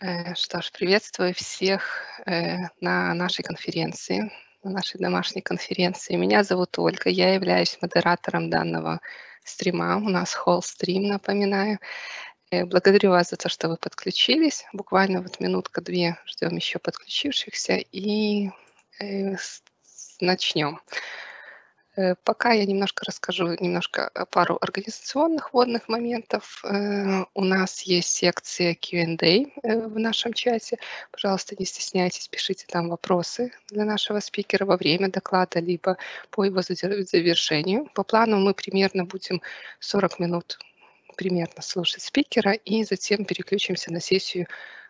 Э, что ж, приветствую всех э, на нашей конференции, на нашей домашней конференции. Меня зовут Ольга, я являюсь модератором данного стрима. У нас холл-стрим, напоминаю. Э, благодарю вас за то, что вы подключились. Буквально вот минутка-две ждем еще подключившихся и начнем. Э, пока я немножко расскажу немножко пару организационных вводных моментов. Э, у нас есть секция Q&A э, в нашем чате. Пожалуйста, не стесняйтесь, пишите там вопросы для нашего спикера во время доклада, либо по его завершению. По плану мы примерно будем 40 минут примерно слушать спикера и затем переключимся на сессию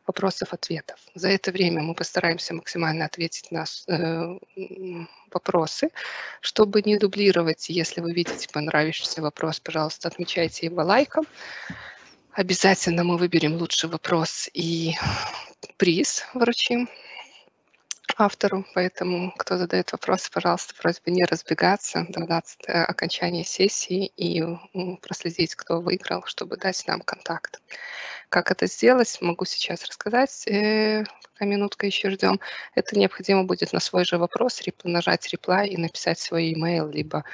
вопросов-ответов. За это время мы постараемся максимально ответить на э, вопросы, чтобы не дублировать. Если вы видите понравившийся вопрос, пожалуйста, отмечайте его лайком. Обязательно мы выберем лучший вопрос и приз вручим автору, поэтому кто задает вопросы, пожалуйста, просьба не разбегаться, дождаться окончания сессии и проследить, кто выиграл, чтобы дать нам контакт. Как это сделать, могу сейчас рассказать, э, пока минутка еще ждем. Это необходимо будет на свой же вопрос нажать reply и написать свой email, либо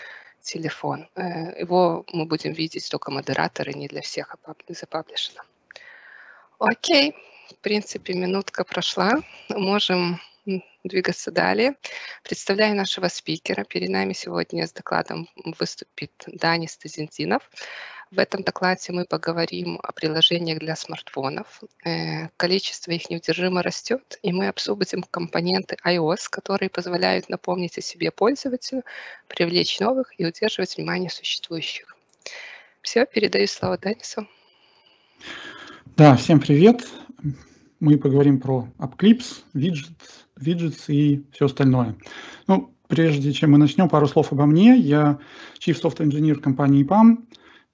телефон. Э, его мы будем видеть только модераторы, не для всех запаблишено. Окей, в принципе, минутка прошла. Можем двигаться далее. Представляю нашего спикера. Перед нами сегодня с докладом выступит Дани Стазентинов. В этом докладе мы поговорим о приложениях для смартфонов. Э, количество их неудержимо растет, и мы обсудим компоненты iOS, которые позволяют напомнить о себе пользователю, привлечь новых и удерживать внимание существующих. Все, передаю слово Данису. Да, всем привет. Мы поговорим про AppClips, виджет, виджетс и все остальное. Ну, прежде чем мы начнем, пару слов обо мне. Я Chief Software Engineer компании PAM.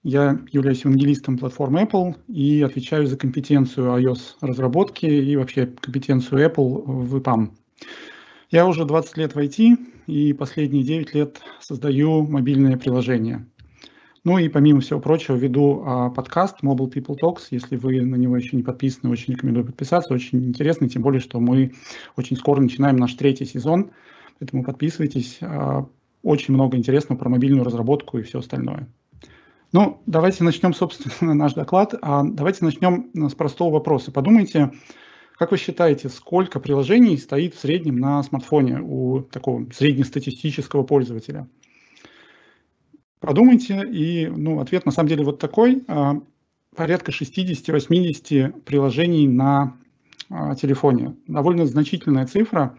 Я являюсь евангелистом платформы Apple и отвечаю за компетенцию iOS разработки и вообще компетенцию Apple в EPAM. Я уже 20 лет в IT и последние 9 лет создаю мобильные приложения. Ну и помимо всего прочего веду а, подкаст Mobile People Talks. Если вы на него еще не подписаны, очень рекомендую подписаться. Очень интересный, тем более, что мы очень скоро начинаем наш третий сезон. Поэтому подписывайтесь. А, очень много интересного про мобильную разработку и все остальное. Ну, давайте начнем, собственно, наш доклад. А давайте начнем с простого вопроса. Подумайте, как вы считаете, сколько приложений стоит в среднем на смартфоне у такого среднестатистического пользователя? Подумайте, и ну, ответ на самом деле вот такой. А, порядка 60-80 приложений на а, телефоне. Довольно значительная цифра.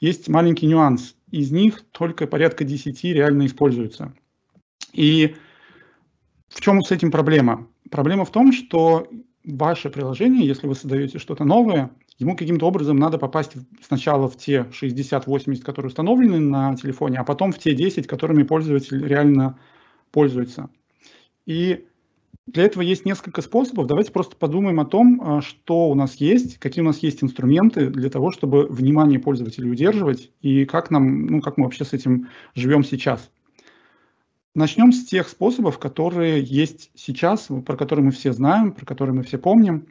Есть маленький нюанс. Из них только порядка 10 реально используются. И в чем с этим проблема? Проблема в том, что ваше приложение, если вы создаете что-то новое, ему каким-то образом надо попасть сначала в те 60-80, которые установлены на телефоне, а потом в те 10, которыми пользователь реально пользуется. И для этого есть несколько способов. Давайте просто подумаем о том, а, что у нас есть, какие у нас есть инструменты для того, чтобы внимание пользователя удерживать и как нам, ну, как мы вообще с этим живем сейчас. Начнем с тех способов, которые есть сейчас, про которые мы все знаем, про которые мы все помним.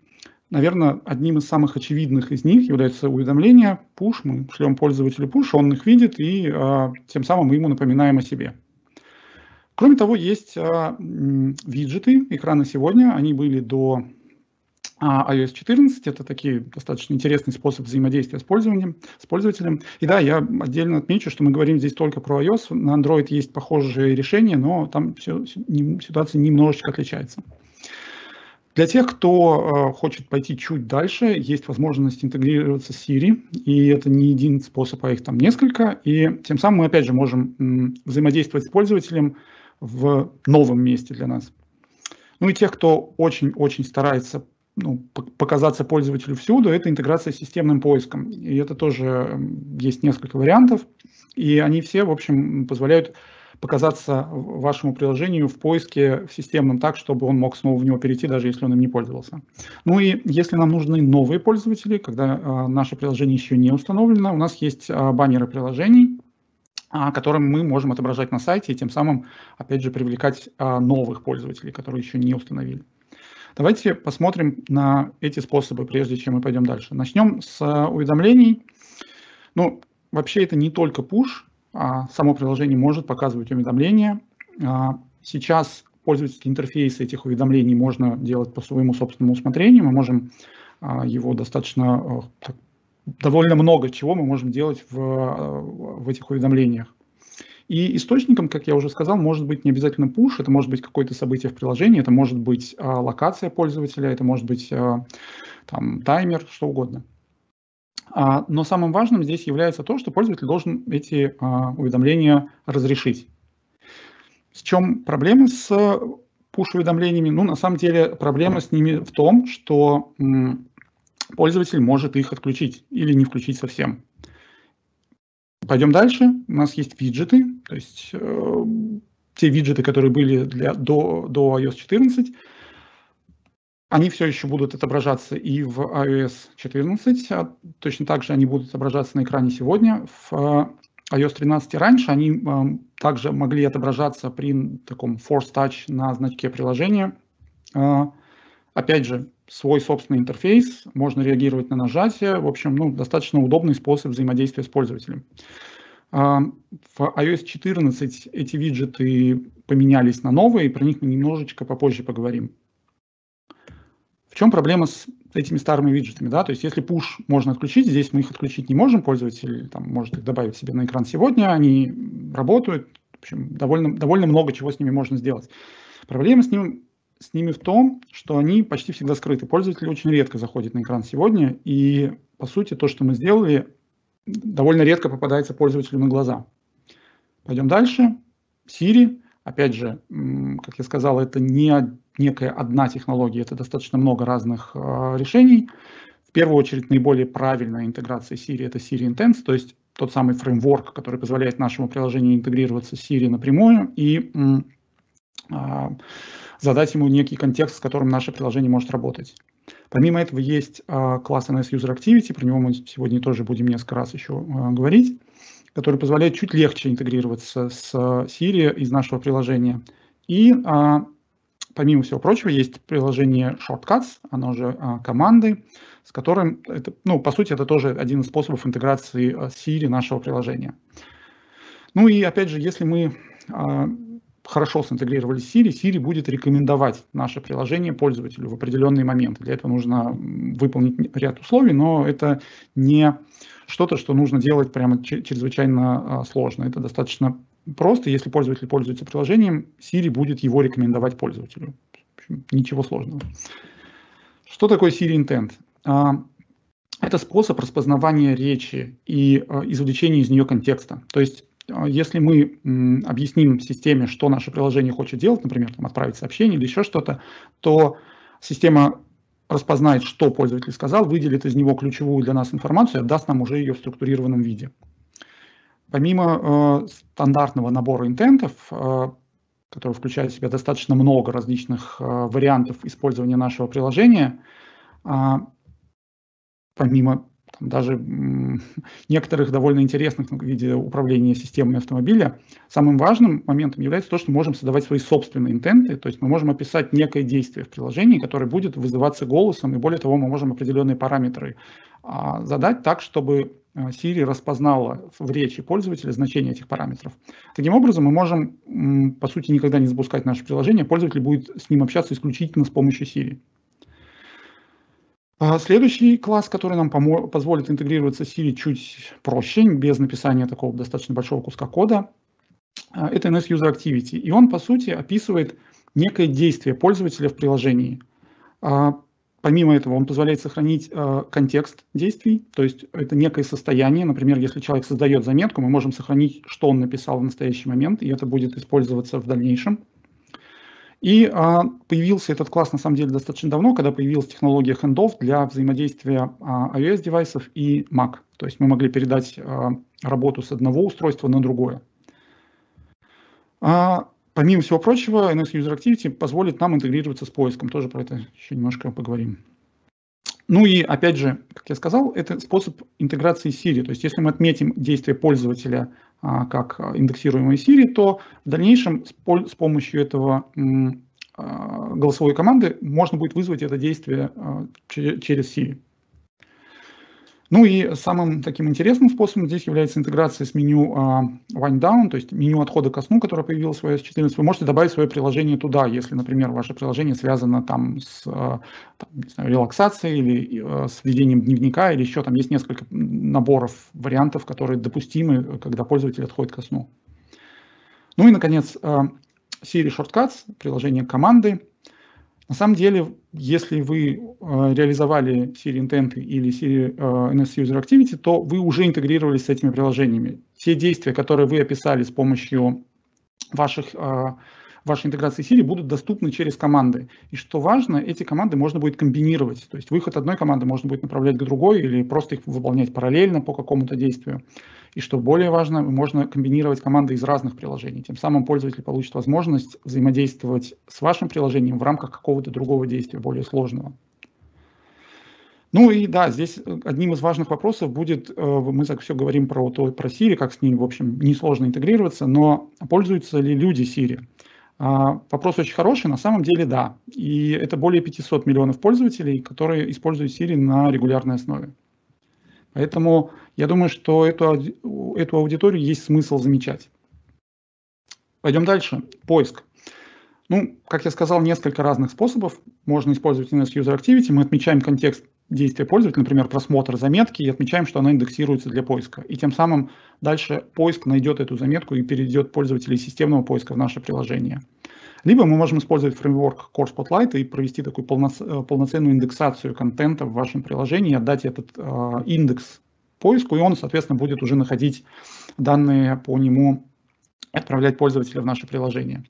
Наверное, одним из самых очевидных из них является уведомление, push. Мы шлем пользователю push, он их видит, и а, тем самым мы ему напоминаем о себе. Кроме того, есть а, виджеты, экраны сегодня, они были до а, iOS 14. Это такие достаточно интересный способ взаимодействия с, пользованием, с пользователем. И да, я отдельно отмечу, что мы говорим здесь только про iOS. На Android есть похожие решения, но там все, ситуация немножечко отличается. Для тех, кто э, хочет пойти чуть дальше, есть возможность интегрироваться с Siri, и это не один способ, а их там несколько, и тем самым мы опять же можем м, взаимодействовать с пользователем в новом месте для нас. Ну и тех, кто очень-очень старается ну, показаться пользователю всюду, это интеграция с системным поиском. И это тоже есть несколько вариантов, и они все, в общем, позволяют показаться вашему приложению в поиске в системном так, чтобы он мог снова в него перейти, даже если он им не пользовался. Ну и если нам нужны новые пользователи, когда э, наше приложение еще не установлено, у нас есть э, баннеры приложений, а, которым мы можем отображать на сайте и тем самым, опять же, привлекать а, новых пользователей, которые еще не установили. Давайте посмотрим на эти способы, прежде чем мы пойдем дальше. Начнем с уведомлений. Ну, вообще это не только push, а само приложение может показывать уведомления. А, сейчас пользовательский интерфейс этих уведомлений можно делать по своему собственному усмотрению. Мы можем его достаточно, э, довольно много чего мы можем делать в, э, в этих уведомлениях. И источником, как я уже сказал, может быть не обязательно push, это может быть какое-то событие в приложении, это может быть а, локация пользователя, это может быть а, там, таймер, что угодно. А, но самым важным здесь является то, что пользователь должен эти а, уведомления разрешить. В чем проблема с push-уведомлениями? Ну, на самом деле, проблема с ними в том, что пользователь может их отключить или не включить совсем. Пойдем дальше. У нас есть виджеты, то есть э, те виджеты, которые были для, до, до iOS 14, они все еще будут отображаться и в iOS 14. А точно так же они будут отображаться на экране сегодня. В э, iOS 13 раньше они э, также могли отображаться при таком Force Touch на значке приложения. Э, опять же, свой собственный интерфейс, можно реагировать на нажатие. В общем, ну, достаточно удобный способ взаимодействия с пользователем. А, в iOS 14 эти виджеты поменялись на новые, про них мы немножечко попозже поговорим. В чем проблема с этими старыми виджетами? Да? То есть если push можно отключить, здесь мы их отключить не можем, пользователь там, может их добавить себе на экран сегодня, они работают, в общем, довольно, довольно много чего с ними можно сделать. Проблема с ним с ними в том, что они почти всегда скрыты. Пользователь очень редко заходит на экран сегодня, и по сути то, что мы сделали, довольно редко попадается пользователю на глаза. Пойдем дальше. Siri, опять же, как я сказал, это не некая одна технология, это достаточно много разных э, решений. В первую очередь, наиболее правильная интеграция Siri – это Siri Intense, то есть тот самый фреймворк, который позволяет нашему приложению интегрироваться с Siri напрямую и задать ему некий контекст, с которым наше приложение может работать. Помимо этого есть э, класс NS User Activity, про него мы сегодня тоже будем несколько раз еще э, говорить, который позволяет чуть легче интегрироваться с Siri из нашего приложения. И помимо всего прочего есть приложение Shortcuts, оно же команды, с которым, это, ну, по сути, это тоже один из способов интеграции Siri нашего приложения. Ну и опять же, если мы хорошо синтегрировали Siri, Siri будет рекомендовать наше приложение пользователю в определенный момент. Для этого нужно выполнить ряд условий, но это не что-то, что нужно делать прямо чрезвычайно а, сложно. Это достаточно просто. Если пользователь пользуется приложением, Siri будет его рекомендовать пользователю. Ничего сложного. Что такое Siri Intent? А, это способ распознавания речи и а, извлечения из нее контекста. То есть если мы объясним системе, что наше приложение хочет делать, например, там, отправить сообщение или еще что-то, то система распознает, что пользователь сказал, выделит из него ключевую для нас информацию и отдаст нам уже ее в структурированном виде. Помимо э, стандартного набора интентов, э, который включает в себя достаточно много различных э, вариантов использования нашего приложения, э, помимо там, даже некоторых довольно интересных в виде управления системой автомобиля, самым важным моментом является то, что мы можем создавать свои собственные интенты, то есть мы можем описать некое действие в приложении, которое будет вызываться голосом, и более того, мы можем определенные параметры а, задать так, чтобы а, Siri распознала в речи пользователя значение этих параметров. Таким образом, мы можем, по сути, никогда не запускать наше приложение, пользователь будет с ним общаться исключительно с помощью Siri. А следующий класс, который нам позволит интегрироваться с Siri чуть проще, без написания такого достаточно большого куска кода, а, это NS User Activity. И он, по сути, описывает некое действие пользователя в приложении. А, помимо этого, он позволяет сохранить контекст действий, то есть это некое состояние. Например, если человек создает заметку, мы можем сохранить, что он написал в настоящий момент, и это будет использоваться в дальнейшем. И а, появился этот класс на самом деле достаточно давно, когда появилась технология handoff для взаимодействия а, iOS-девайсов и Mac. То есть мы могли передать а, работу с одного устройства на другое. А, помимо всего прочего, NS User Activity позволит нам интегрироваться с поиском. Тоже про это еще немножко поговорим. Ну и опять же, как я сказал, это способ интеграции Siri. То есть если мы отметим действие пользователя как индексируемой Siri, то в дальнейшем с помощью этого голосовой команды можно будет вызвать это действие через Siri. Ну и самым таким интересным способом здесь является интеграция с меню uh, Wind Down, то есть меню отхода ко сну, которое появилось в iOS 14. Вы можете добавить свое приложение туда, если, например, ваше приложение связано там с uh, там, не знаю, релаксацией или uh, с ведением дневника, или еще там есть несколько наборов вариантов, которые допустимы, когда пользователь отходит ко сну. Ну и, наконец, Siri Shortcuts, приложение команды. На самом деле, если вы э, реализовали Siri Intent или Siri э, NS User Activity, то вы уже интегрировались с этими приложениями. Те действия, которые вы описали с помощью ваших, э, вашей интеграции Siri, будут доступны через команды. И что важно, эти команды можно будет комбинировать. То есть выход одной команды можно будет направлять к другой или просто их выполнять параллельно по какому-то действию. И что более важно, можно комбинировать команды из разных приложений. Тем самым пользователь получит возможность взаимодействовать с вашим приложением в рамках какого-то другого действия, более сложного. Ну и да, здесь одним из важных вопросов будет, э, мы так все говорим про, про Siri, как с ним, в общем, несложно интегрироваться, но пользуются ли люди Siri? А, вопрос очень хороший, на самом деле да. И это более 500 миллионов пользователей, которые используют Siri на регулярной основе. Поэтому я думаю, что эту, эту аудиторию есть смысл замечать. Пойдем дальше. Поиск. Ну, как я сказал, несколько разных способов. Можно использовать NS User Activity. Мы отмечаем контекст действия пользователя, например, просмотр заметки, и отмечаем, что она индексируется для поиска. И тем самым дальше поиск найдет эту заметку и перейдет пользователей системного поиска в наше приложение. Либо мы можем использовать фреймворк Core Spotlight и провести такую полноц- полноценную индексацию контента в вашем приложении, отдать этот э, индекс поиску, и он, соответственно, будет уже находить данные по нему, отправлять пользователя в наше приложение.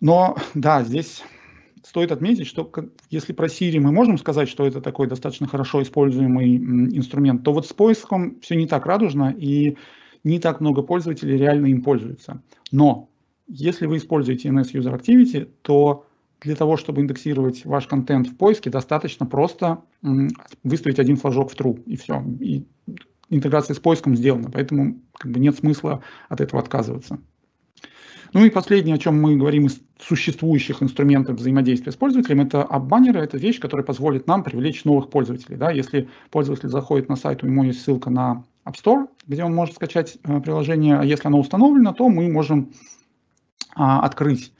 Но да, здесь стоит отметить, что если про Siri мы можем сказать, что это такой достаточно хорошо используемый инструмент, то вот с поиском все не так радужно и не так много пользователей реально им пользуются. Но если вы используете NS User Activity, то для того, чтобы индексировать ваш контент в поиске, достаточно просто выставить один флажок в true, и все. И интеграция с поиском сделана, поэтому как бы нет смысла от этого отказываться. Ну и последнее, о чем мы говорим из существующих инструментов взаимодействия с пользователем, это аббаннеры. Это вещь, которая позволит нам привлечь новых пользователей. Да? Если пользователь заходит на сайт, у него есть ссылка на App Store, где он может скачать э, приложение, а если оно установлено, то мы можем а, открыть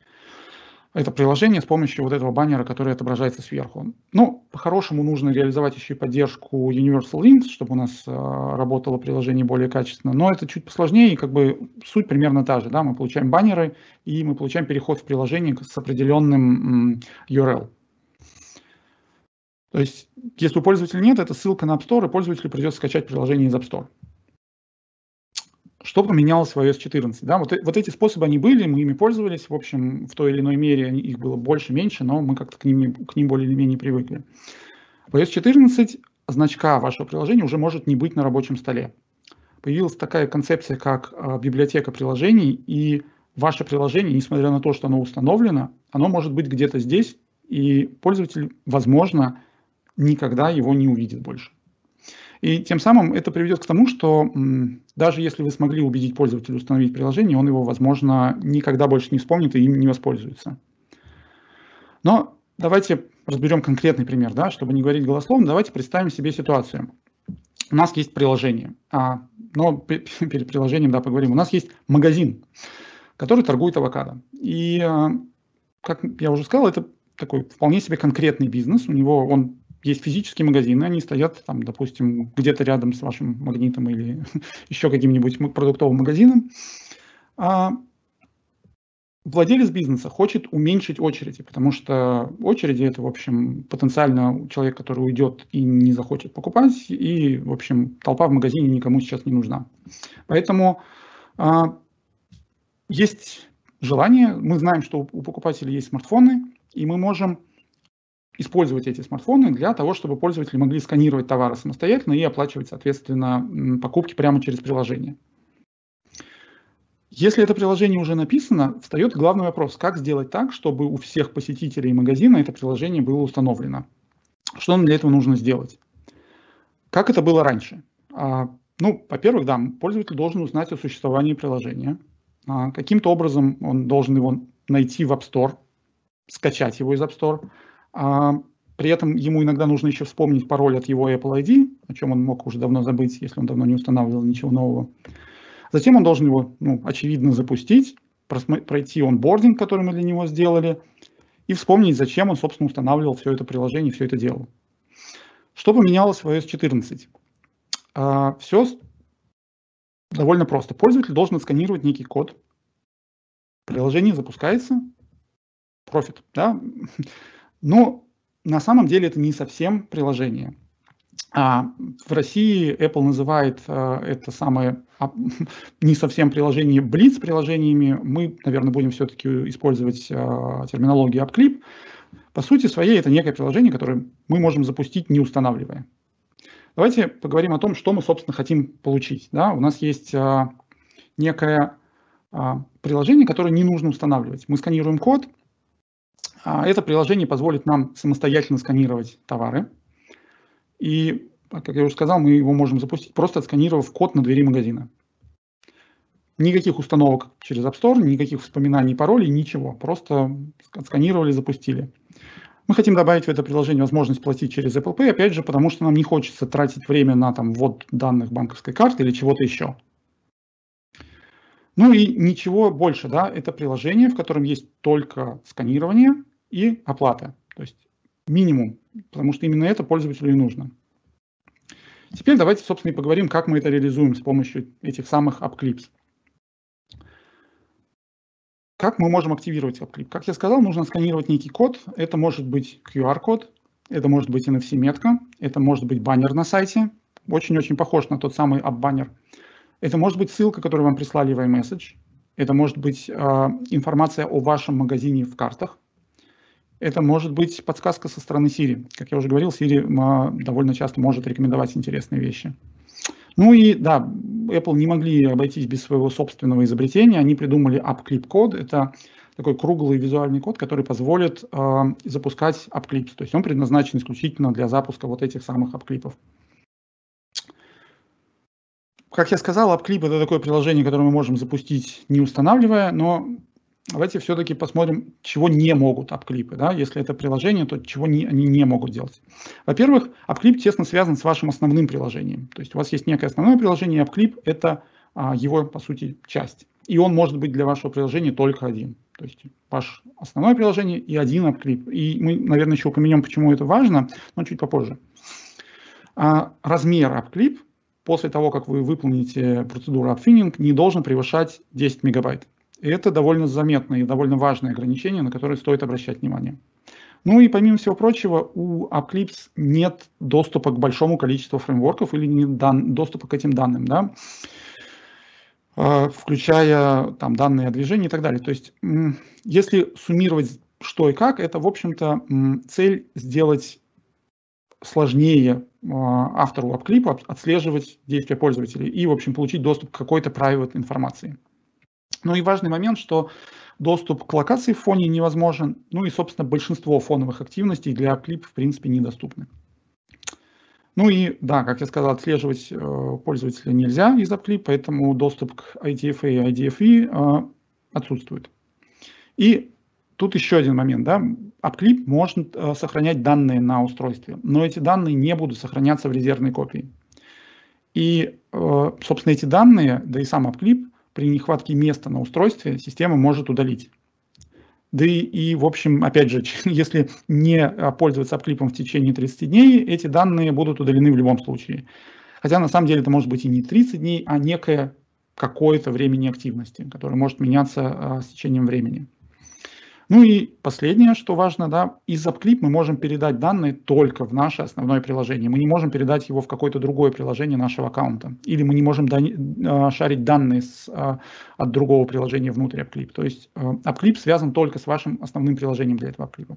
это приложение с помощью вот этого баннера, который отображается сверху. Ну, по-хорошему нужно реализовать еще и поддержку Universal Links, чтобы у нас э, работало приложение более качественно, но это чуть посложнее, и как бы суть примерно та же, да, мы получаем баннеры, и мы получаем переход в приложение с определенным URL. То есть, если у пользователя нет, это ссылка на App Store, и пользователю придется скачать приложение из App Store что поменялось в iOS 14. Да, вот, вот эти способы, они были, мы ими пользовались, в общем, в той или иной мере их было больше, меньше, но мы как-то к ним, к ним более или менее привыкли. В iOS 14 значка вашего приложения уже может не быть на рабочем столе. Появилась такая концепция, как э, библиотека приложений, и ваше приложение, несмотря на то, что оно установлено, оно может быть где-то здесь, и пользователь, возможно, никогда его не увидит больше. И тем самым это приведет к тому, что даже если вы смогли убедить пользователя установить приложение, он его, возможно, никогда больше не вспомнит и им не воспользуется. Но давайте разберем конкретный пример, да, чтобы не говорить голословно, давайте представим себе ситуацию. У нас есть приложение, а, но перед приложением, да, поговорим. У нас есть магазин, который торгует авокадо. И, а, как я уже сказал, это такой вполне себе конкретный бизнес. У него он есть физические магазины, они стоят там, допустим, где-то рядом с вашим магнитом или еще каким-нибудь продуктовым магазином. А владелец бизнеса хочет уменьшить очереди, потому что очереди это, в общем, потенциально человек, который уйдет и не захочет покупать, и, в общем, толпа в магазине никому сейчас не нужна. Поэтому а, есть желание, мы знаем, что у покупателей есть смартфоны, и мы можем использовать эти смартфоны для того, чтобы пользователи могли сканировать товары самостоятельно и оплачивать, соответственно, покупки прямо через приложение. Если это приложение уже написано, встает главный вопрос, как сделать так, чтобы у всех посетителей магазина это приложение было установлено. Что нам для этого нужно сделать? Как это было раньше? А, ну, во-первых, да, пользователь должен узнать о существовании приложения. А, каким-то образом он должен его найти в App Store, скачать его из App Store. А, при этом ему иногда нужно еще вспомнить пароль от его Apple ID, о чем он мог уже давно забыть, если он давно не устанавливал ничего нового. Затем он должен его, ну, очевидно, запустить, пройти онбординг, который мы для него сделали, и вспомнить, зачем он, собственно, устанавливал все это приложение, все это делал. Что поменялось в iOS 14? А, все довольно просто. Пользователь должен отсканировать некий код. Приложение запускается. Профит. Да? Но на самом деле это не совсем приложение. А в России Apple называет а, это самое а, не совсем приложение Blitz приложениями. Мы, наверное, будем все-таки использовать а, терминологию AppClip. По сути своей это некое приложение, которое мы можем запустить, не устанавливая. Давайте поговорим о том, что мы, собственно, хотим получить. Да? У нас есть а, некое а, приложение, которое не нужно устанавливать. Мы сканируем код. А, это приложение позволит нам самостоятельно сканировать товары. И, как я уже сказал, мы его можем запустить, просто отсканировав код на двери магазина. Никаких установок через App Store, никаких вспоминаний паролей, ничего. Просто отсканировали, запустили. Мы хотим добавить в это приложение возможность платить через Apple Pay, опять же, потому что нам не хочется тратить время на там, ввод данных банковской карты или чего-то еще. Ну и ничего больше, да, это приложение, в котором есть только сканирование и оплата. То есть минимум, потому что именно это пользователю и нужно. Теперь давайте, собственно, и поговорим, как мы это реализуем с помощью этих самых AppClips. Как мы можем активировать AppClip? Как я сказал, нужно сканировать некий код. Это может быть QR-код, это может быть NFC-метка, это может быть баннер на сайте. Очень-очень похож на тот самый app-баннер. Это может быть ссылка, которую вам прислали в iMessage. Это может быть э, информация о вашем магазине в картах. Это может быть подсказка со стороны Siri. Как я уже говорил, Siri э, довольно часто может рекомендовать интересные вещи. Ну и да, Apple не могли обойтись без своего собственного изобретения. Они придумали AppClip код. Это такой круглый визуальный код, который позволит э, запускать AppClips. То есть он предназначен исключительно для запуска вот этих самых AppClip'ов. Как я сказал, AppClip это такое приложение, которое мы можем запустить не устанавливая, но давайте все-таки посмотрим, чего не могут AppClip. Да? Если это приложение, то чего не, они не могут делать. Во-первых, AppClip тесно связан с вашим основным приложением. То есть у вас есть некое основное приложение, AppClip – это а, его, по сути, часть. И он может быть для вашего приложения только один. То есть ваше основное приложение и один AppClip. И мы, наверное, еще упомянем, почему это важно, но чуть попозже. А, размер AppClip после того, как вы выполните процедуру AppFinning, не должен превышать 10 мегабайт. И это довольно заметное и довольно важное ограничение, на которое стоит обращать внимание. Ну и помимо всего прочего, у Eclipse нет доступа к большому количеству фреймворков или нет дан, доступа к этим данным, да, а, включая там данные о движении и так далее. То есть, если суммировать что и как, это, в общем-то, цель сделать сложнее а, автору апклипа отслеживать действия пользователей и, в общем, получить доступ к какой-то private информации. Ну и важный момент, что доступ к локации в фоне невозможен, ну и, собственно, большинство фоновых активностей для AppClip в принципе недоступны. Ну и, да, как я сказал, отслеживать э, пользователя нельзя из AppClip, поэтому доступ к IDFA и IDFE э, отсутствует. И тут еще один момент, да, AppClip может э, сохранять данные на устройстве, но эти данные не будут сохраняться в резервной копии. И, э, собственно, эти данные, да и сам AppClip при нехватке места на устройстве система может удалить. Да и, и, в общем, опять же, если не пользоваться апклипом в течение 30 дней, эти данные будут удалены в любом случае. Хотя на самом деле это может быть и не 30 дней, а некое какое-то время неактивности, которое может меняться а, с течением времени. Ну и последнее, что важно, да, из AppClip мы можем передать данные только в наше основное приложение. Мы не можем передать его в какое-то другое приложение нашего аккаунта. Или мы не можем а, шарить данные с, а, от другого приложения внутрь AppClip. То есть AppClip а, связан только с вашим основным приложением для этого AppClip.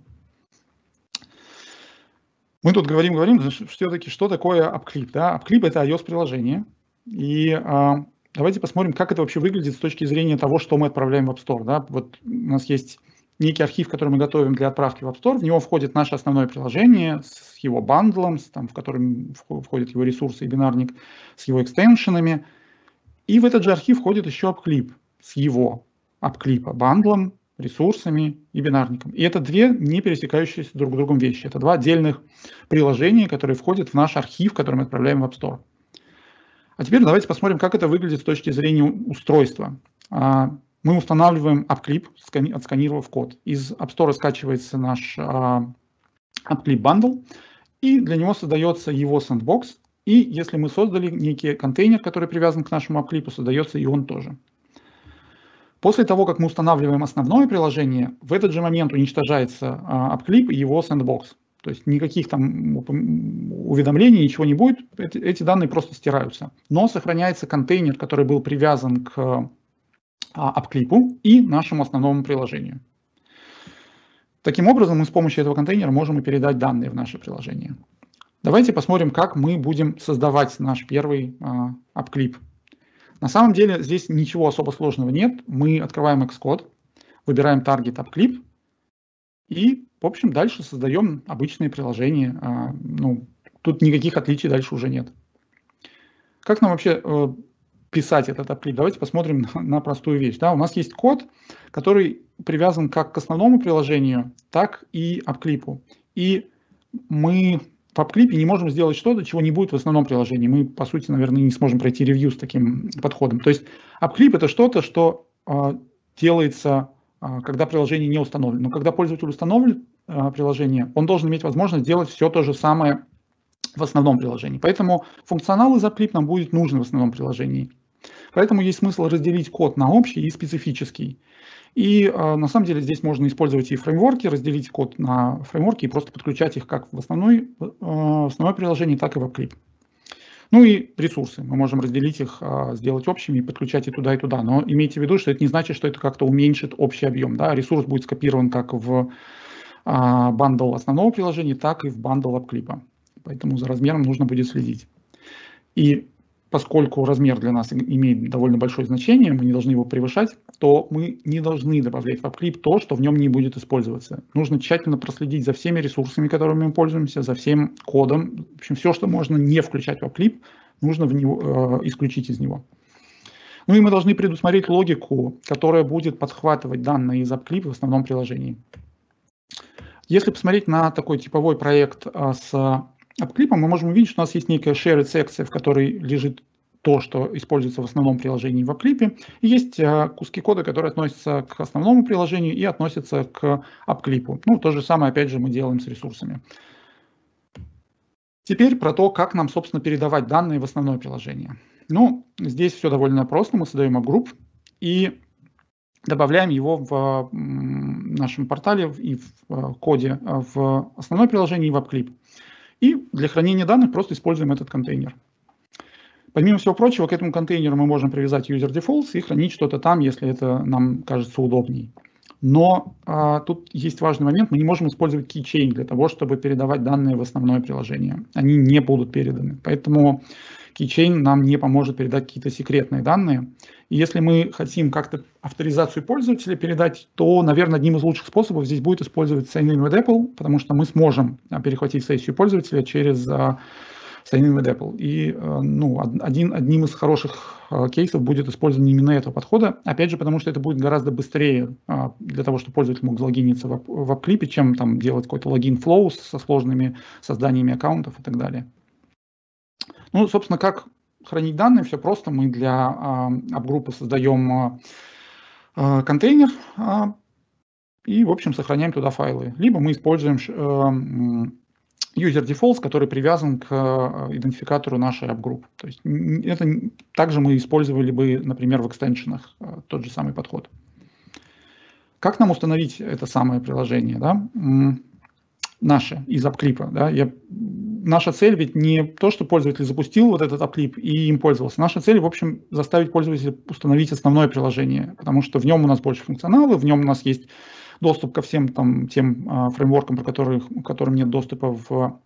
Мы тут говорим, говорим, все-таки, что такое AppClip. Да? AppClip – это iOS-приложение. И давайте посмотрим, как это вообще выглядит с точки зрения того, что мы отправляем в App Store. Да? Вот у нас есть некий архив, который мы готовим для отправки в App Store. В него входит наше основное приложение с его бандлом, с, там, в котором входят его ресурсы и бинарник с его экстеншенами. И в этот же архив входит еще AppClip с его AppClip бандлом, ресурсами и бинарником. И это две не пересекающиеся друг с другом вещи. Это два отдельных приложения, которые входят в наш архив, который мы отправляем в App Store. А теперь давайте посмотрим, как это выглядит с точки зрения устройства. А, мы устанавливаем AppClip, отсканировав код. Из App Store скачивается наш AppClip Bundle, и для него создается его sandbox. И если мы создали некий контейнер, который привязан к нашему AppClip, создается и он тоже. После того, как мы устанавливаем основное приложение, в этот же момент уничтожается AppClip и его sandbox. То есть никаких там уведомлений, ничего не будет, эти данные просто стираются. Но сохраняется контейнер, который был привязан к апклипу и нашему основному приложению. Таким образом, мы с помощью этого контейнера можем и передать данные в наше приложение. Давайте посмотрим, как мы будем создавать наш первый а, апклип. На самом деле здесь ничего особо сложного нет. Мы открываем Xcode, выбираем таргет апклип и, в общем, дальше создаем обычные приложения. А, ну, тут никаких отличий дальше уже нет. Как нам вообще э, писать этот апклип? Давайте посмотрим на, на простую вещь. Да, у нас есть код, который привязан как к основному приложению, так и апклипу. И мы в апклипе не можем сделать что-то, чего не будет в основном приложении. Мы, по сути, наверное, не сможем пройти ревью с таким подходом. То есть апклип – это что-то, что э, делается а, когда приложение не установлено. Но когда пользователь установит а, приложение, он должен иметь возможность сделать все то же самое в основном приложении. Поэтому функционал из AppClip нам будет нужен в основном приложении. Поэтому есть смысл разделить код на общий и специфический. И э, на самом деле здесь можно использовать и фреймворки, разделить код на фреймворки и просто подключать их как в, основной, э, в основное приложение, так и в AppClip. Ну и ресурсы. Мы можем разделить их, а, сделать общими и подключать и туда, и туда. Но имейте в виду, что это не значит, что это как-то уменьшит общий объем. Да? Ресурс будет скопирован как в bundle основного приложения, так и в bundle App Clip а. Поэтому за размером нужно будет следить. И поскольку размер для нас имеет довольно большое значение, мы не должны его превышать, то мы не должны добавлять в App Clip то, что в нем не будет использоваться. Нужно тщательно проследить за всеми ресурсами, которыми мы пользуемся, за всем кодом. В общем, все, что можно не включать в App Clip, нужно в него, э, исключить из него. Ну и мы должны предусмотреть логику, которая будет подхватывать данные из AppClip в основном приложении. Если посмотреть на такой типовой проект э, клипом мы можем увидеть, что у нас есть некая shared секция, в которой лежит то, что используется в основном приложении в клипе, и есть э, куски кода, которые относятся к основному приложению и относятся к апклипу. Ну, то же самое, опять же, мы делаем с ресурсами. Теперь про то, как нам, собственно, передавать данные в основное приложение. Ну, здесь все довольно просто. Мы создаем AppGroup и добавляем его в нашем портале и в э, коде в основное приложение и в AppClip. И для хранения данных просто используем этот контейнер. Помимо всего прочего, к этому контейнеру мы можем привязать user defaults и хранить что-то там, если это нам кажется удобней. Но а, тут есть важный момент, мы не можем использовать keychain для того, чтобы передавать данные в основное приложение. Они не будут переданы. Поэтому Keychain нам не поможет передать какие-то секретные данные. И если мы хотим как-то авторизацию пользователя передать, то, наверное, одним из лучших способов здесь будет использовать Sign-in with Apple, потому что мы сможем а, перехватить сессию пользователя через uh, Sign-in with Apple. И uh, ну, один, одним из хороших uh, кейсов будет использование именно этого подхода, опять же, потому что это будет гораздо быстрее для того, чтобы пользователь мог залогиниться в, в AppClip, чем там делать какой-то логин флоу со сложными созданиями аккаунтов и так далее. Ну, собственно, как хранить данные, все просто. Мы для э, создаем э, контейнер э, и, в общем, сохраняем туда файлы. Либо мы используем э, user defaults, который привязан к э, идентификатору нашей AppGroup. То есть это также мы использовали бы, например, в экстеншенах э, тот же самый подход. Как нам установить это самое приложение? Да? Наше из AppClip. Да? Я наша цель ведь не то, что пользователь запустил вот этот апклип и им пользовался. Наша цель, в общем, заставить пользователя установить основное приложение, потому что в нем у нас больше функционала, в нем у нас есть доступ ко всем там, тем а, фреймворкам, про которых, которым нет доступа в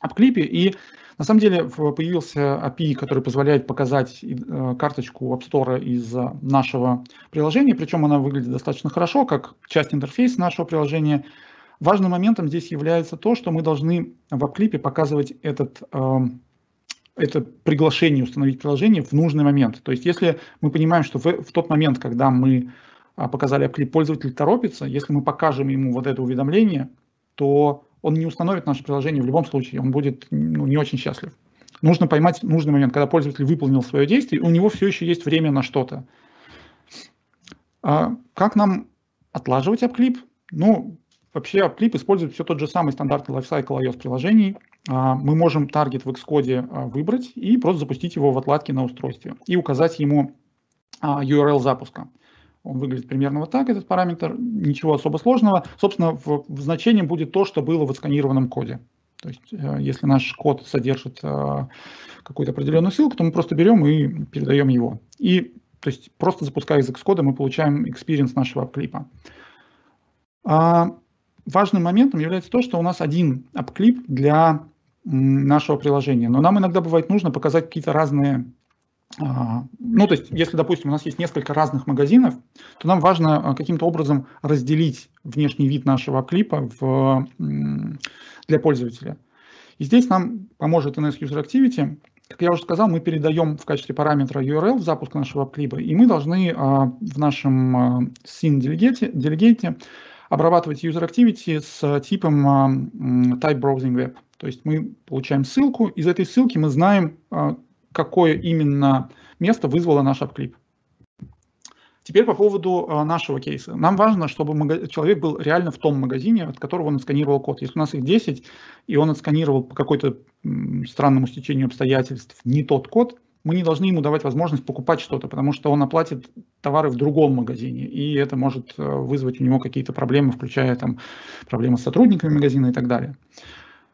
апклипе. И на самом деле появился API, который позволяет показать э, карточку App Store из нашего приложения, причем она выглядит достаточно хорошо, как часть интерфейса нашего приложения – Важным моментом здесь является то, что мы должны в клипе показывать этот, э, это приглашение установить приложение в нужный момент. То есть если мы понимаем, что в, в тот момент, когда мы показали апклип, пользователь торопится, если мы покажем ему вот это уведомление, то он не установит наше приложение в любом случае, он будет ну, не очень счастлив. Нужно поймать нужный момент, когда пользователь выполнил свое действие, у него все еще есть время на что-то. А как нам отлаживать AppClip? Ну, вообще AppClip использует все тот же самый стандартный lifecycle iOS приложений. А, мы можем таргет в Xcode а, выбрать и просто запустить его в отладке на устройстве и указать ему URL а, запуска. Он выглядит примерно вот так, этот параметр, ничего особо сложного. Собственно, в, в значении будет то, что было в отсканированном коде. То есть, э, если наш код содержит какую-то определенную ссылку, то мы просто берем и передаем его. И то есть просто запуская из Xcode мы получаем experience нашего клипа. Важным моментом является то, что у нас один апклип для нашего приложения. Но нам иногда бывает нужно показать какие-то разные а, ну, то есть, если, допустим, у нас есть несколько разных магазинов, то нам важно а, каким-то образом разделить внешний вид нашего клипа в, для пользователя. И здесь нам поможет NS User Activity. Как я уже сказал, мы передаем в качестве параметра URL в запуск нашего клипа, и мы должны а, в нашем delegate, обрабатывать User Activity с типом Type Browsing Web. То есть мы получаем ссылку, из этой ссылки мы знаем, какое именно место вызвало наш апклип. Теперь по поводу а, нашего кейса. Нам важно, чтобы человек был реально в том магазине, от которого он отсканировал код. Если у нас их 10, и он отсканировал по какой-то странному стечению обстоятельств не тот код, мы не должны ему давать возможность покупать что-то, потому что он оплатит товары в другом магазине, и это может э, вызвать у него какие-то проблемы, включая там проблемы с сотрудниками магазина и так далее.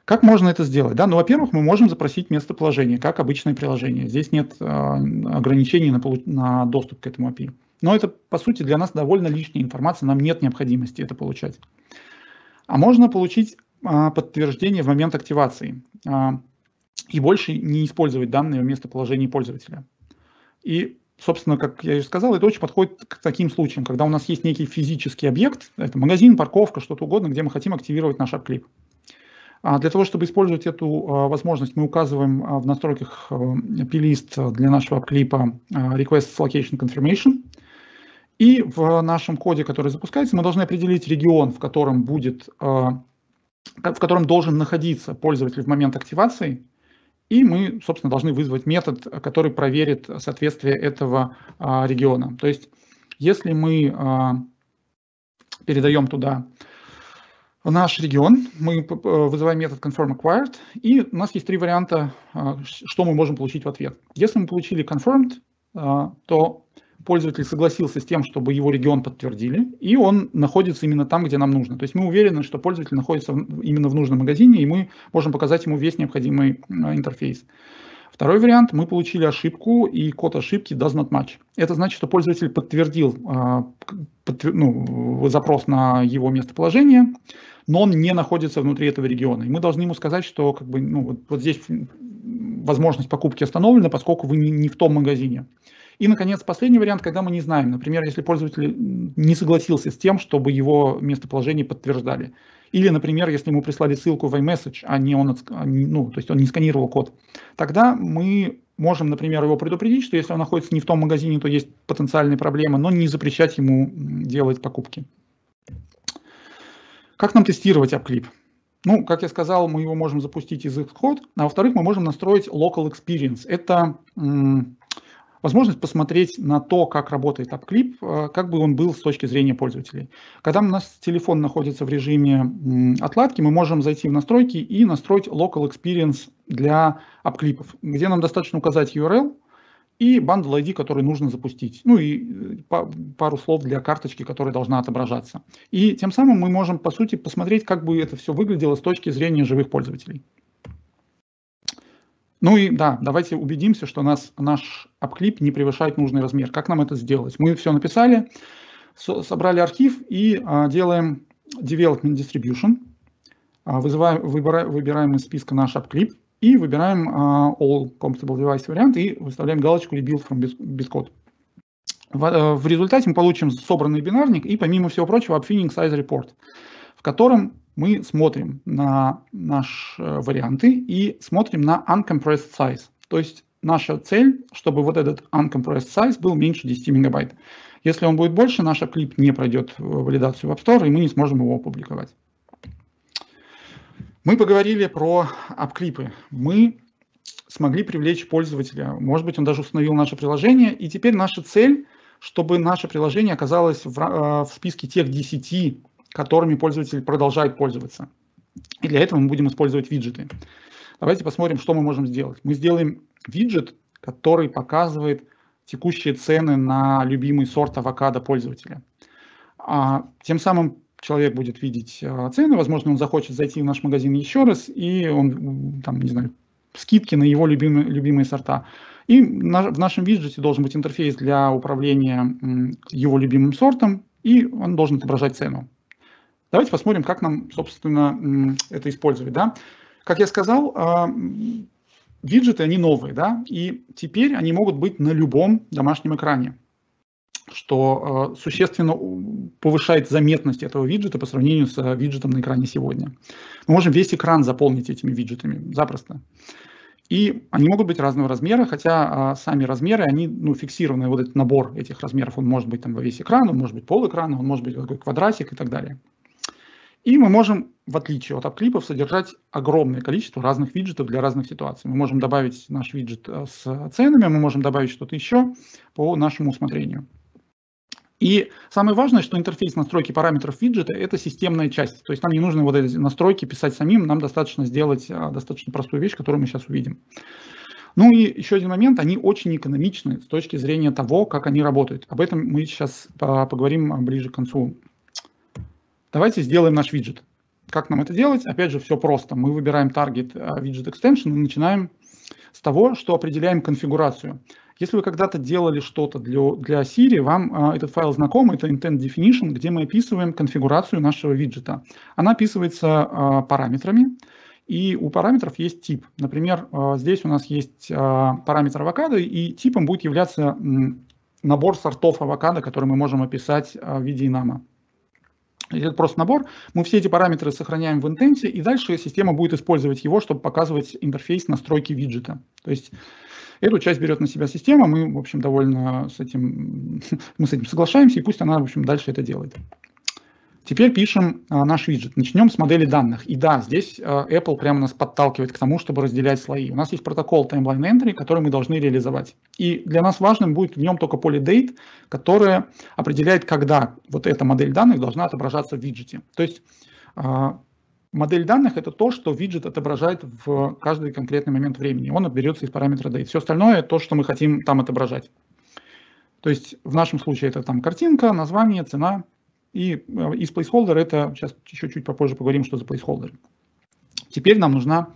Как можно это сделать? Да? Ну, во-первых, мы можем запросить местоположение, как обычное приложение. Здесь нет э, ограничений на, на доступ к этому API. Но это, по сути, для нас довольно лишняя информация, нам нет необходимости это получать. А можно получить э, подтверждение в момент активации э, и больше не использовать данные в местоположении пользователя. И собственно, как я и сказал, это очень подходит к таким случаям, когда у нас есть некий физический объект, это магазин, парковка, что-то угодно, где мы хотим активировать наш AppClip. А для того, чтобы использовать эту а, возможность, мы указываем а, в настройках plist для нашего клипа request location confirmation. И в нашем коде, который запускается, мы должны определить регион, в котором будет, в котором должен находиться пользователь в момент активации. И мы, собственно, должны вызвать метод, который проверит соответствие этого региона. То есть, если мы передаем туда наш регион, мы э, вызываем метод confirm acquired, и у нас есть три варианта, а, что мы можем получить в ответ. Если мы получили confirmed, а, то пользователь согласился с тем, чтобы его регион подтвердили, и он находится именно там, где нам нужно. То есть мы уверены, что пользователь находится именно в нужном магазине, и мы можем показать ему весь необходимый а, интерфейс. Второй вариант, мы получили ошибку, и код ошибки does not match. Это значит, что пользователь подтвердил подтвер, ну, запрос на его местоположение, но он не находится внутри этого региона. И мы должны ему сказать, что как бы, ну, вот, вот здесь возможность покупки остановлена, поскольку вы не, не в том магазине. И, наконец, последний вариант, когда мы не знаем. Например, если пользователь не согласился с тем, чтобы его местоположение подтверждали. Или, например, если ему прислали ссылку в iMessage, а не он, а ну, то есть он не сканировал код, тогда мы можем, например, его предупредить, что если он находится не в том магазине, то есть потенциальные проблемы, но не запрещать ему делать покупки. Как нам тестировать AppClip? Ну, как я сказал, мы его можем запустить из Xcode, а во-вторых, мы можем настроить Local Experience. Это возможность посмотреть на то, как работает AppClip, э, как бы он был с точки зрения пользователей. Когда у нас телефон находится в режиме отладки, мы можем зайти в настройки и настроить Local Experience для AppClip, где нам достаточно указать URL, и bundle ID, который нужно запустить. Ну и э, пару слов для карточки, которая должна отображаться. И тем самым мы можем, по сути, посмотреть, как бы это все выглядело с точки зрения живых пользователей. Ну и да, давайте убедимся, что нас, наш апклип не превышает нужный размер. Как нам это сделать? Мы все написали, со, собрали архив и а, делаем development distribution. А, вызываем, выбираем, выбираем из списка наш апклип и выбираем uh, All Compatible Device вариант и выставляем галочку Rebuild from Bitcode. В, uh, в результате мы получим собранный бинарник и, помимо всего прочего, Upfinning Size Report, в котором мы смотрим на наши uh, варианты и смотрим на Uncompressed Size. То есть наша цель, чтобы вот этот uncompressed size был меньше 10 мегабайт. Если он будет больше, наш клип не пройдет валидацию в App Store, и мы не сможем его опубликовать. Мы поговорили про апклипы. Мы смогли привлечь пользователя. Может быть, он даже установил наше приложение. И теперь наша цель, чтобы наше приложение оказалось в, э, в списке тех 10, которыми пользователь продолжает пользоваться. И для этого мы будем использовать виджеты. Давайте посмотрим, что мы можем сделать. Мы сделаем виджет, который показывает текущие цены на любимый сорт авокадо пользователя. А, тем самым человек будет видеть а, цены, возможно, он захочет зайти в наш магазин еще раз, и он, там, не знаю, скидки на его любимые, любимые сорта. И на, в нашем виджете должен быть интерфейс для управления его любимым сортом, и он должен отображать цену. Давайте посмотрим, как нам, собственно, это использовать. Да? Как я сказал, а, виджеты, они новые, да, и теперь они могут быть на любом домашнем экране, что э, существенно повышает заметность этого виджета по сравнению с виджетом на экране сегодня. Мы можем весь экран заполнить этими виджетами запросто. И они могут быть разного размера, хотя а, сами размеры, они ну, фиксированы, вот этот набор этих размеров, он может быть там во весь экран, он может быть пол экрана, он может быть такой квадратик и так далее. И мы можем, в отличие от апклипов, содержать огромное количество разных виджетов для разных ситуаций. Мы можем добавить наш виджет э, с ценами, мы можем добавить что-то еще по нашему усмотрению. И самое важное, что интерфейс настройки параметров виджета – это системная часть. То есть нам не нужно вот эти настройки писать самим, нам достаточно сделать а, достаточно простую вещь, которую мы сейчас увидим. Ну и еще один момент, они очень экономичны с точки зрения того, как они работают. Об этом мы сейчас а, поговорим ближе к концу Давайте сделаем наш виджет. Как нам это делать? Опять же, все просто. Мы выбираем target widget extension и начинаем с того, что определяем конфигурацию. Если вы когда-то делали что-то для, для Siri, вам а, этот файл знаком, это intent definition, где мы описываем конфигурацию нашего виджета. Она описывается а, параметрами, и у параметров есть тип. Например, а, здесь у нас есть а, параметр авокадо, и типом будет являться м, набор сортов авокадо, который мы можем описать а, в виде инама. Это просто набор. Мы все эти параметры сохраняем в интенте, и дальше система будет использовать его, чтобы показывать интерфейс настройки виджета. То есть эту часть берет на себя система, мы, в общем, довольно с этим, мы с этим соглашаемся, и пусть она, в общем, дальше это делает. Теперь пишем а, наш виджет. Начнем с модели данных. И да, здесь а, Apple прямо нас подталкивает к тому, чтобы разделять слои. У нас есть протокол Timeline Entry, который мы должны реализовать. И для нас важным будет в нем только поле date, которое определяет, когда вот эта модель данных должна отображаться в виджете. То есть а, модель данных это то, что виджет отображает в каждый конкретный момент времени. Он берется из параметра date. Все остальное то, что мы хотим там отображать. То есть в нашем случае это там картинка, название, цена, и э, из placeholder это, сейчас еще чуть попозже поговорим, что за placeholder. Теперь нам нужна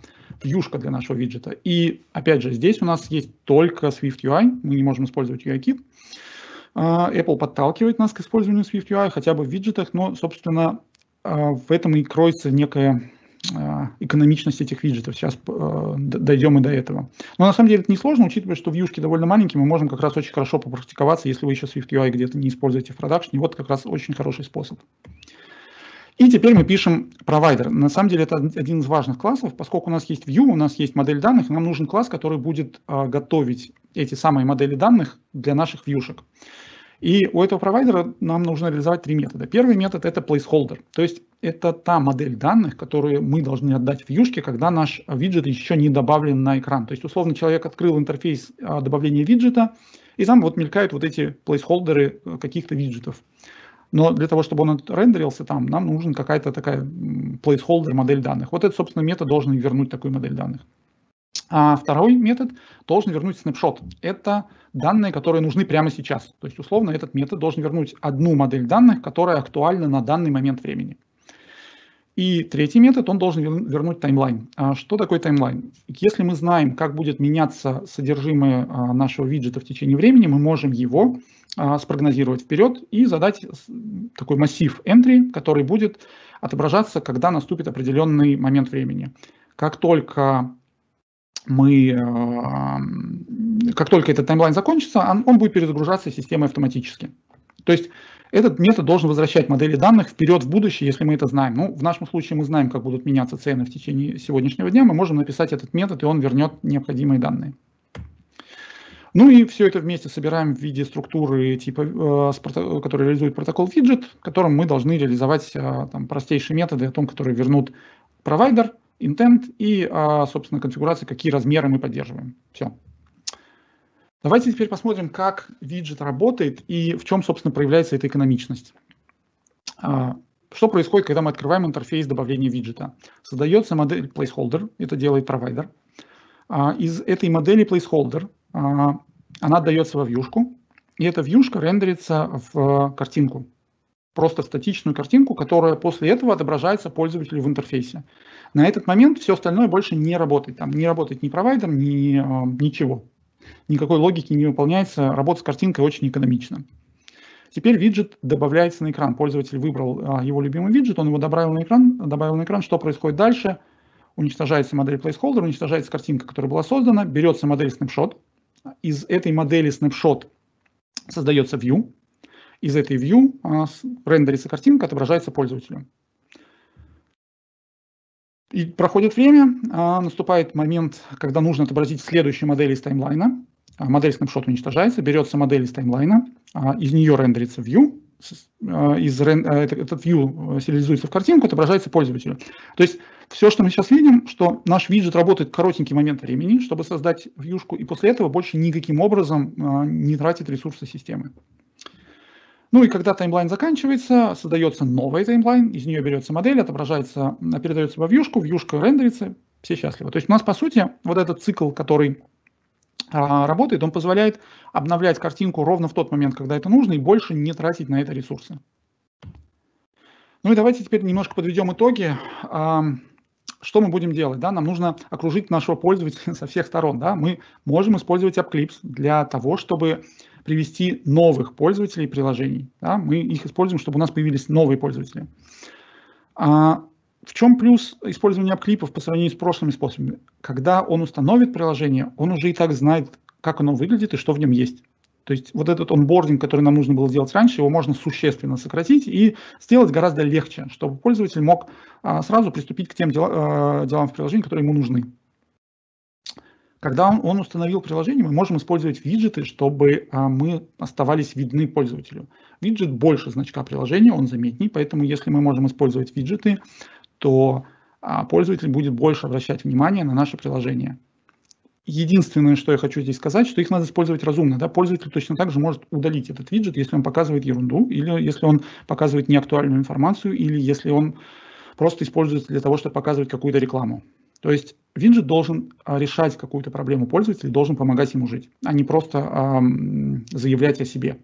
вьюшка для нашего виджета. И опять же, здесь у нас есть только Swift UI, мы не можем использовать UI-кит. А, Apple подталкивает нас к использованию Swift UI хотя бы в виджетах, но, собственно, а, в этом и кроется некая экономичность этих виджетов. Сейчас э, дойдем и до этого. Но на самом деле это несложно, учитывая, что вьюшки довольно маленькие, мы можем как раз очень хорошо попрактиковаться, если вы еще Swift UI где-то не используете в продакшне. Вот как раз очень хороший способ. И теперь мы пишем провайдер. На самом деле это один из важных классов, поскольку у нас есть view, у нас есть модель данных, нам нужен класс, который будет а, готовить эти самые модели данных для наших вьюшек. И у этого провайдера нам нужно реализовать три метода. Первый метод – это placeholder, то есть это та модель данных, которую мы должны отдать в вьюшке, когда наш виджет еще не добавлен на экран. То есть, условно, человек открыл интерфейс а, добавления виджета, и там вот мелькают вот эти плейсхолдеры э, каких-то виджетов. Но для того, чтобы он рендерился там, нам нужен какая-то такая placeholder модель данных. Вот этот, собственно, метод должен вернуть такую модель данных. А второй метод должен вернуть снапшот. Это данные, которые нужны прямо сейчас. То есть, условно, этот метод должен вернуть одну модель данных, которая актуальна на данный момент времени. И третий метод, он должен вернуть таймлайн. А что такое таймлайн? Если мы знаем, как будет меняться содержимое а, нашего виджета в течение времени, мы можем его а, спрогнозировать вперед и задать такой массив entry, который будет отображаться, когда наступит определенный момент времени. Как только мы, как только этот таймлайн закончится, он, он будет перезагружаться системой автоматически. То есть этот метод должен возвращать модели данных вперед в будущее, если мы это знаем. Ну, в нашем случае мы знаем, как будут меняться цены в течение сегодняшнего дня. Мы можем написать этот метод, и он вернет необходимые данные. Ну и все это вместе собираем в виде структуры, типа, э, которая реализует протокол виджет, которым мы должны реализовать э, там, простейшие методы о том, которые вернут провайдер, intent и, э, собственно, конфигурация, какие размеры мы поддерживаем. Все. Давайте теперь посмотрим, как виджет работает и в чем, собственно, проявляется эта экономичность. А, что происходит, когда мы открываем интерфейс добавления виджета? Создается модель placeholder, это делает провайдер. А, из этой модели placeholder а, она отдается во вьюшку, и эта вьюшка рендерится в картинку, просто статичную картинку, которая после этого отображается пользователю в интерфейсе. На этот момент все остальное больше не работает. Там не работает ни провайдер, ни а, ничего. Никакой логики не выполняется. Работа с картинкой очень экономична. Теперь виджет добавляется на экран. Пользователь выбрал а, его любимый виджет, он его добавил на экран. Добавил на экран. Что происходит дальше? Уничтожается модель placeholder, уничтожается картинка, которая была создана, берется модель snapshot, из этой модели snapshot создается view. Из этой view рендерится картинка, отображается пользователю. И проходит время, а, наступает момент, когда нужно отобразить следующую модель из таймлайна. А, модель snapshot уничтожается, берется модель из таймлайна, а, из нее рендерится view, из, этот view сериализуется в картинку, отображается пользователю. То есть все, что мы сейчас видим, что наш виджет работает короткий момент времени, чтобы создать вьюшку, и после этого больше никаким образом не тратит ресурсы системы. Ну и когда таймлайн заканчивается, создается новый таймлайн, из нее берется модель, отображается, передается во вьюшку, вьюшка рендерится, все счастливы. То есть у нас, по сути, вот этот цикл, который а, работает, он позволяет обновлять картинку ровно в тот момент, когда это нужно, и больше не тратить на это ресурсы. Ну и давайте теперь немножко подведем итоги. Что мы будем делать? Да? Нам нужно окружить нашего пользователя со всех сторон. Да? Мы можем использовать AppClips для того, чтобы привести новых пользователей приложений. Да? Мы их используем, чтобы у нас появились новые пользователи. А в чем плюс использования клипов по сравнению с прошлыми способами? Когда он установит приложение, он уже и так знает, как оно выглядит и что в нем есть. То есть вот этот онбординг, который нам нужно было делать раньше, его можно существенно сократить и сделать гораздо легче, чтобы пользователь мог а, сразу приступить к тем а, делам в приложении, которые ему нужны. Когда он, установил приложение, мы можем использовать виджеты, чтобы а, мы оставались видны пользователю. Виджет больше значка приложения, он заметней, поэтому если мы можем использовать виджеты, то а, пользователь будет больше обращать внимание на наше приложение. Единственное, что я хочу здесь сказать, что их надо использовать разумно. Да? Пользователь точно так же может удалить этот виджет, если он показывает ерунду, или если он показывает неактуальную информацию, или если он просто используется для того, чтобы показывать какую-то рекламу. То есть виджет должен а, решать какую-то проблему пользователя, должен помогать ему жить, а не просто эм, заявлять о себе.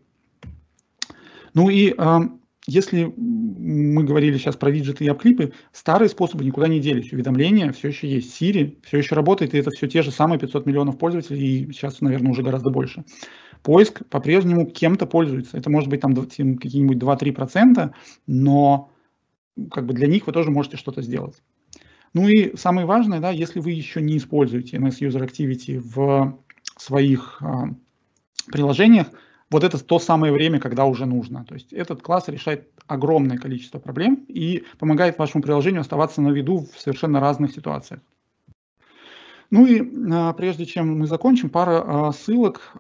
Ну и эм, если мы говорили сейчас про виджеты и апклипы, старые способы никуда не делись. Уведомления все еще есть. Siri все еще работает, и это все те же самые 500 миллионов пользователей, и сейчас, наверное, уже гораздо больше. Поиск по-прежнему кем-то пользуется. Это может быть там какие-нибудь 2-3%, но как бы для них вы тоже можете что-то сделать. Ну и самое важное, да, если вы еще не используете MS User Activity в своих а, приложениях, вот это то самое время, когда уже нужно. То есть этот класс решает огромное количество проблем и помогает вашему приложению оставаться на виду в совершенно разных ситуациях. Ну и а, прежде чем мы закончим, пара а, ссылок.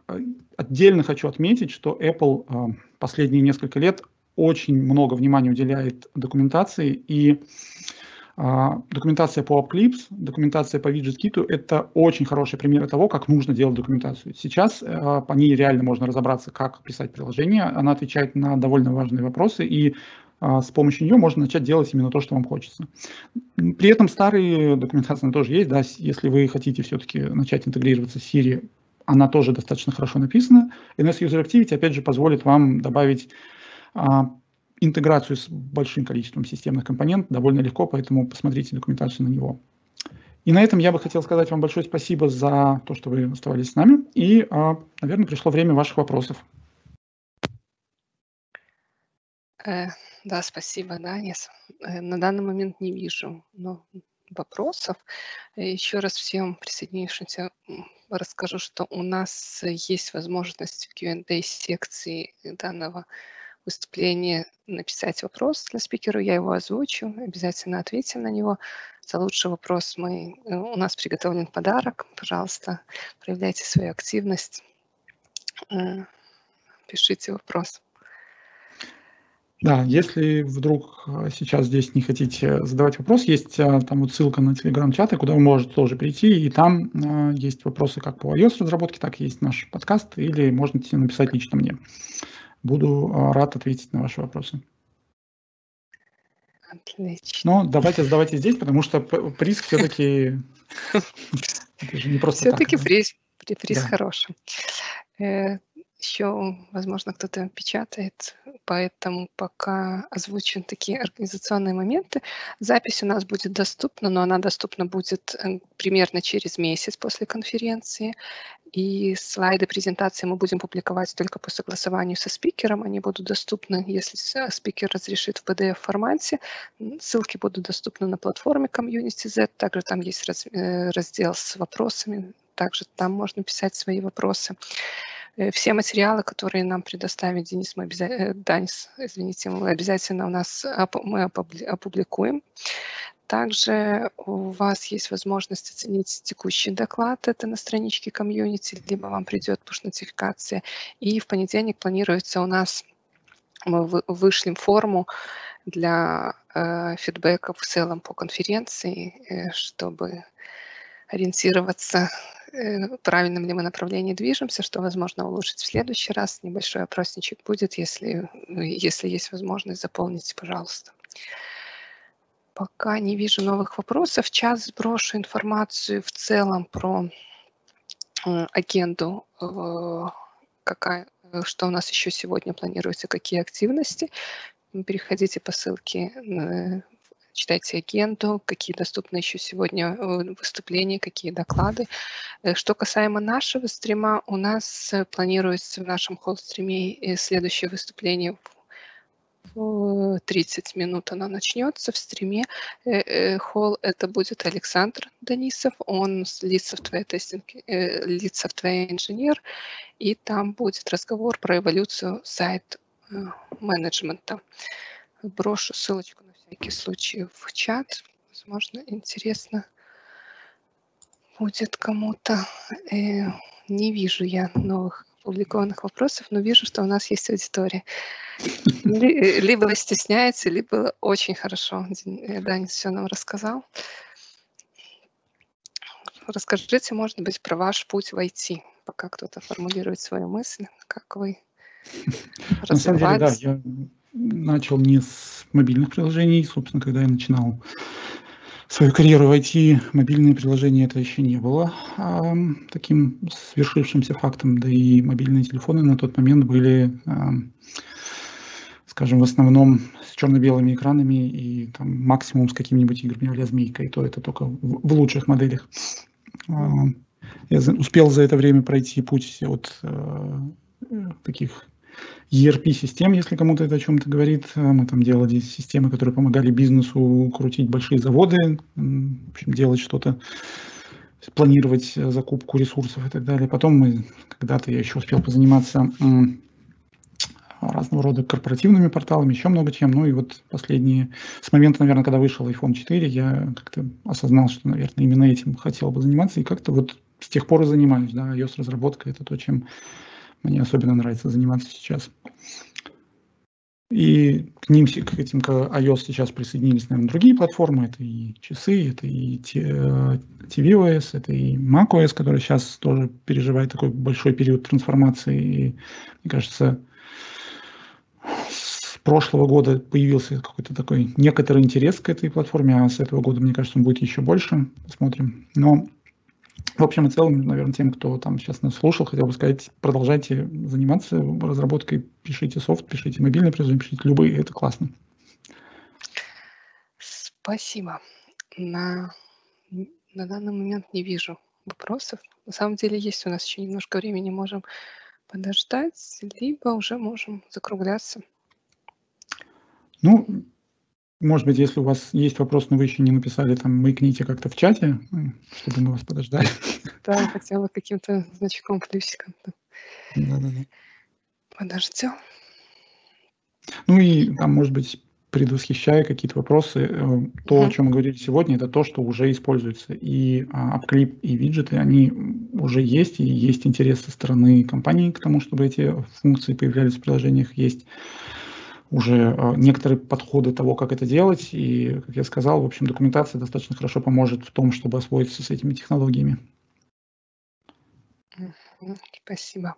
Отдельно хочу отметить, что Apple а, последние несколько лет очень много внимания уделяет документации и документация по AppClips, документация по WidgetKit – это очень хорошие примеры того, как нужно делать документацию. Сейчас а, по ней реально можно разобраться, как писать приложение. Она отвечает на довольно важные вопросы, и а, с помощью нее можно начать делать именно то, что вам хочется. При этом старые документации тоже есть. Да, если вы хотите все-таки начать интегрироваться с Siri, она тоже достаточно хорошо написана. NS User Activity, опять же, позволит вам добавить интеграцию с большим количеством системных компонентов довольно легко, поэтому посмотрите документацию на него. И на этом я бы хотел сказать вам большое спасибо за то, что вы оставались с нами. И, а, наверное, пришло время ваших вопросов. Э, да, спасибо, да, я э, на данный момент не вижу но вопросов. Еще раз всем присоединившимся расскажу, что у нас есть возможность в Q&A секции данного выступления написать вопрос для спикера, я его озвучу, обязательно ответим на него. За лучший вопрос мы, э, у нас приготовлен подарок, пожалуйста, проявляйте свою активность. э, пишите вопрос. Да, если вдруг э, сейчас здесь не хотите задавать вопрос, есть там вот ссылка на телеграм-чаты, куда вы можете тоже прийти, и там есть вопросы как по iOS-разработке, так и есть наш подкаст, или можете написать лично мне. Буду э, рад ответить на ваши вопросы. Отлично. Но давайте задавайте здесь, потому что приз все-таки... Все-таки приз, приз хороший. Э, еще, возможно, кто-то печатает, поэтому пока озвучим такие организационные моменты. Запись у нас будет доступна, но она доступна будет э, примерно через месяц после конференции. И слайды презентации мы будем публиковать только по согласованию со спикером. Они будут доступны, если спикер разрешит в PDF-формате. Ссылки будут доступны на платформе Community Z. Также там есть э, раздел с вопросами. Также там можно писать свои вопросы. Э, все материалы, которые нам предоставит Денис, мы обязательно, э, Данис, извините, мы обязательно у нас мы опубликуем. Также у вас есть возможность оценить текущий доклад, это на страничке комьюнити, либо вам придет push-нотификация. И в понедельник планируется у нас, мы вышлем форму для э, фидбэка в целом по конференции, э, чтобы ориентироваться Э, правильном ли мы направлении движемся, что возможно улучшить в следующий раз. Небольшой опросничек будет, если, ну, если есть возможность, заполните, пожалуйста. Пока не вижу новых вопросов. В чат сброшу информацию в целом про э, агенду, э, какая, что у нас еще сегодня планируется, какие активности. Переходите по ссылке читайте агенту, какие доступны еще сегодня э, выступления, какие доклады. Э, что касаемо нашего стрима, у нас э, планируется в нашем холл-стриме следующее выступление в 30 минут оно начнется в стриме. Холл это будет Александр Данисов, он лид software тестинг, лид software инженер, и там будет разговор про эволюцию сайт менеджмента. Брошу ссылочку всякий случай в чат. Возможно, интересно будет кому-то. Э, не вижу я новых опубликованных вопросов, но вижу, что у нас есть аудитория. Либо стесняется, либо очень хорошо. Э, Данис все нам рассказал. Расскажите, может быть, про ваш путь в IT, пока кто-то формулирует свою мысль, как вы На самом деле, да, я начал не с мобильных приложений. Собственно, когда я начинал свою карьеру в IT, мобильные приложения это еще не было а, таким свершившимся фактом. Да и мобильные телефоны на тот момент были, а, скажем, в основном с черно-белыми экранами и там, максимум с какими-нибудь играми а змейка, то это только в, в лучших моделях. А, я за, успел за это время пройти путь от а, таких ERP-систем, если кому-то это о чем-то говорит. Мы там делали системы, которые помогали бизнесу крутить большие заводы, в общем, делать что-то, планировать закупку ресурсов и так далее. Потом мы, когда-то я еще успел позаниматься разного рода корпоративными порталами, еще много чем. Ну и вот последние, с момента, наверное, когда вышел iPhone 4, я как-то осознал, что, наверное, именно этим хотел бы заниматься, и как-то вот с тех пор и занимаюсь, да, iOS-разработка – это то, чем мне особенно нравится заниматься сейчас. И к ним, к этим к iOS сейчас присоединились, наверное, другие платформы. Это и часы, это и tvOS, это и macOS, который сейчас тоже переживает такой большой период трансформации. И, мне кажется, с прошлого года появился какой-то такой некоторый интерес к этой платформе, а с этого года, мне кажется, он будет еще больше. Посмотрим. Но в общем и целом, наверное, тем, кто там сейчас нас слушал, хотел бы сказать, продолжайте заниматься разработкой, пишите софт, пишите мобильные приложения, пишите любые, это классно. Спасибо. На, на данный момент не вижу вопросов. На самом деле есть у нас еще немножко времени, можем подождать, либо уже можем закругляться. Ну, может быть, если у вас есть вопрос, но вы еще не написали, там, маякните как-то в чате, чтобы мы вас подождали. Да, хотела каким-то значком, плюсиком. Да-да-да. Подождем. Ну и там, может быть, предвосхищая какие-то вопросы, э, то, о чем мы говорили сегодня, это то, что уже используется. И AppClip, и виджеты, они уже есть, и есть интерес со стороны компании к тому, чтобы эти функции появлялись в приложениях. Есть уже некоторые подходы того, как это делать. И, как я сказал, в общем, документация достаточно хорошо поможет в том, чтобы освоиться с этими технологиями. Спасибо.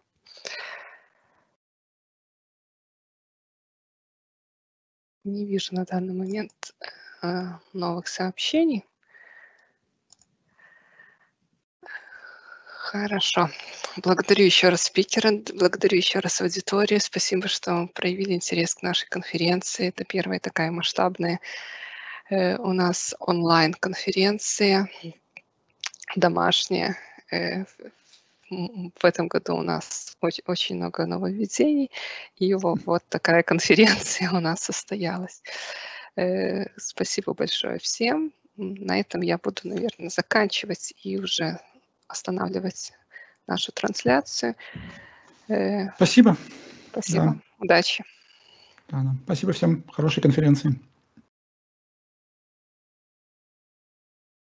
Не вижу на данный момент э, новых сообщений. Хорошо. Благодарю еще раз спикера, благодарю еще раз аудиторию. Спасибо, что проявили интерес к нашей конференции. Это первая такая масштабная э, у нас онлайн-конференция, домашняя. Э, в этом году у нас очень, очень много нововведений, и вот такая конференция у нас состоялась. Э, спасибо большое всем. На этом я буду, наверное, заканчивать и уже останавливать нашу трансляцию. Э, спасибо. Спасибо. Да. Удачи. Да, да. Спасибо всем. Хорошей конференции.